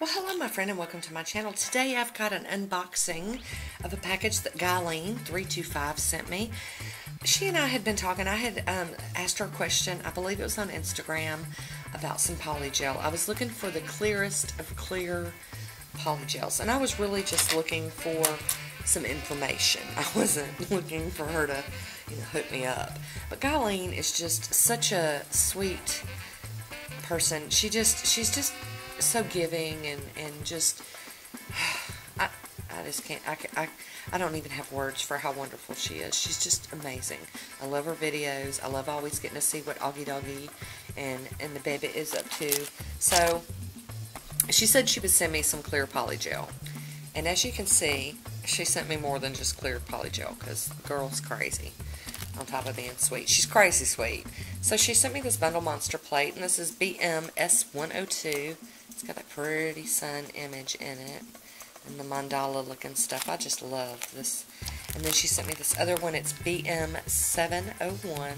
Well, hello, my friend, and welcome to my channel. Today, I've got an unboxing of a package that Guylene325 sent me. She and I had been talking. I had um, asked her a question, I believe it was on Instagram, about some polygel. I was looking for the clearest of clear polygels, and I was really just looking for some information. I wasn't looking for her to, you know, hook me up. But Guylene is just such a sweet person. She just, she's just so giving and, and just, I, I just can't, I, I, I don't even have words for how wonderful she is. She's just amazing. I love her videos. I love always getting to see what Augie Doggy and, and the baby is up to. So, she said she would send me some clear polygel. And as you can see, she sent me more than just clear polygel because the girl's crazy on top of being sweet. She's crazy sweet. So she sent me this bundle monster plate, and this is BMS102. It's got a pretty sun image in it and the mandala looking stuff. I just love this. And then she sent me this other one. It's BM701.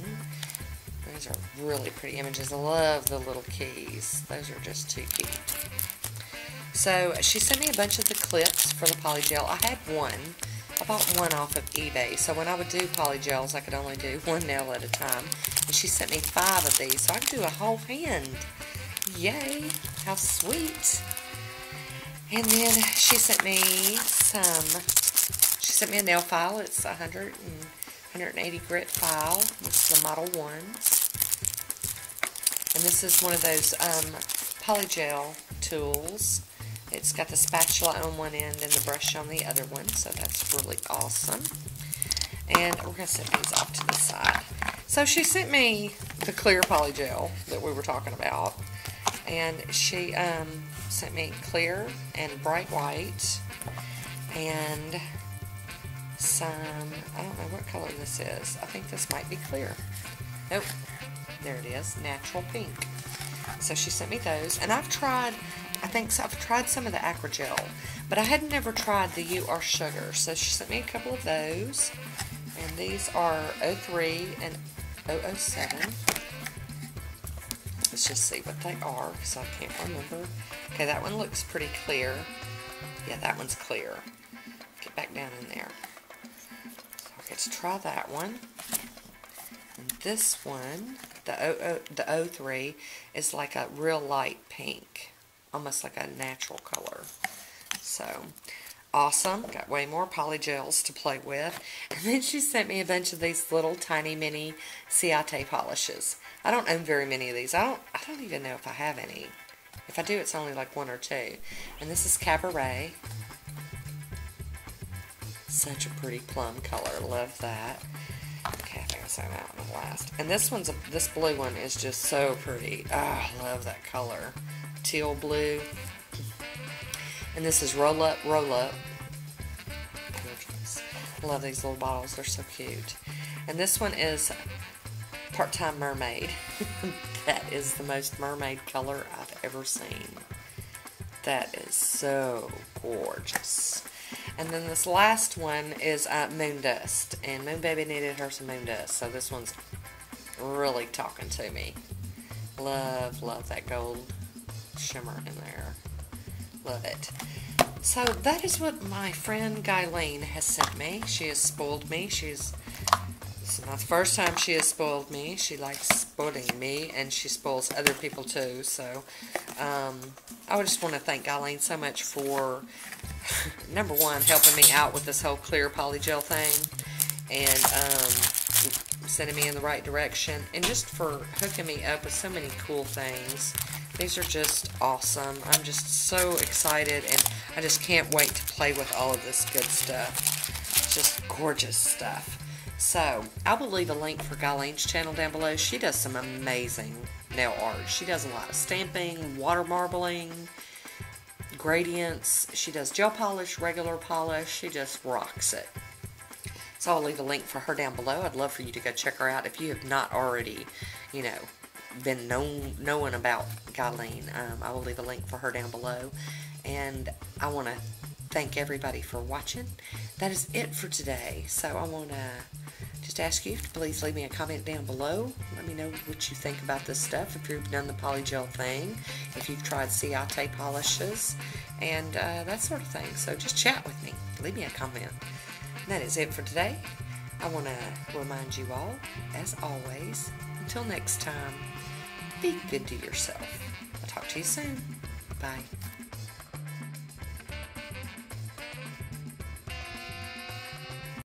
Those are really pretty images. I love the little keys. Those are just too cute. So she sent me a bunch of the clips for the polygel. I had one. I bought one off of eBay. So when I would do polygels, I could only do one nail at a time. And she sent me five of these. So I could do a whole hand. Yay. How sweet. And then she sent me some, she sent me a nail file. It's 100 and 180 grit file. This is the Model 1. And this is one of those um, polygel tools. It's got the spatula on one end and the brush on the other one, so that's really awesome. And we're going to set these off to the side. So she sent me the clear polygel that we were talking about. And she um, sent me clear and bright white. And some, I don't know what color this is. I think this might be clear. Nope. There it is. Natural pink. So she sent me those. And I've tried I think so. I've tried some of the Acrogel, but I had never tried the UR Sugar. So she sent me a couple of those. And these are 03 and 007. Let's just see what they are because I can't remember. Okay, that one looks pretty clear. Yeah, that one's clear. Get back down in there. Get to try that one. And this one, the, 00, the 03, is like a real light pink almost like a natural color. So, awesome. Got way more polygels to play with. And then she sent me a bunch of these little tiny mini Ciate polishes. I don't own very many of these. I don't I don't even know if I have any. If I do, it's only like one or two. And this is Cabaret. Such a pretty plum color. Love that. Okay, I think I saw that one last. And this one's, a, this blue one is just so pretty. Oh, I love that color teal blue. And this is Roll Up, Roll Up. I love these little bottles. They're so cute. And this one is Part-Time Mermaid. that is the most mermaid color I've ever seen. That is so gorgeous. And then this last one is uh, Moon Dust. And Moon Baby needed her some Moon Dust. So this one's really talking to me. Love, love that gold shimmer in there. Love it. So that is what my friend Guylene has sent me. She has spoiled me. She's is not the first time she has spoiled me. She likes spoiling me, and she spoils other people too. So um, I just want to thank Guylene so much for number one helping me out with this whole clear polygel thing, and um, sending me in the right direction, and just for hooking me up with so many cool things. These are just awesome. I'm just so excited and I just can't wait to play with all of this good stuff. just gorgeous stuff. So, I will leave a link for Guylene's channel down below. She does some amazing nail art. She does a lot of stamping, water marbling, gradients. She does gel polish, regular polish. She just rocks it. So I'll leave a link for her down below. I'd love for you to go check her out if you have not already, you know, been known, knowing about Guylene. Um, I will leave a link for her down below. And I want to thank everybody for watching. That is it for today. So I want to just ask you to please leave me a comment down below. Let me know what you think about this stuff, if you've done the polygel thing, if you've tried Ciate polishes, and uh, that sort of thing. So just chat with me. Leave me a comment. That is it for today. I want to remind you all, as always, until next time, be good to yourself. I'll talk to you soon. Bye.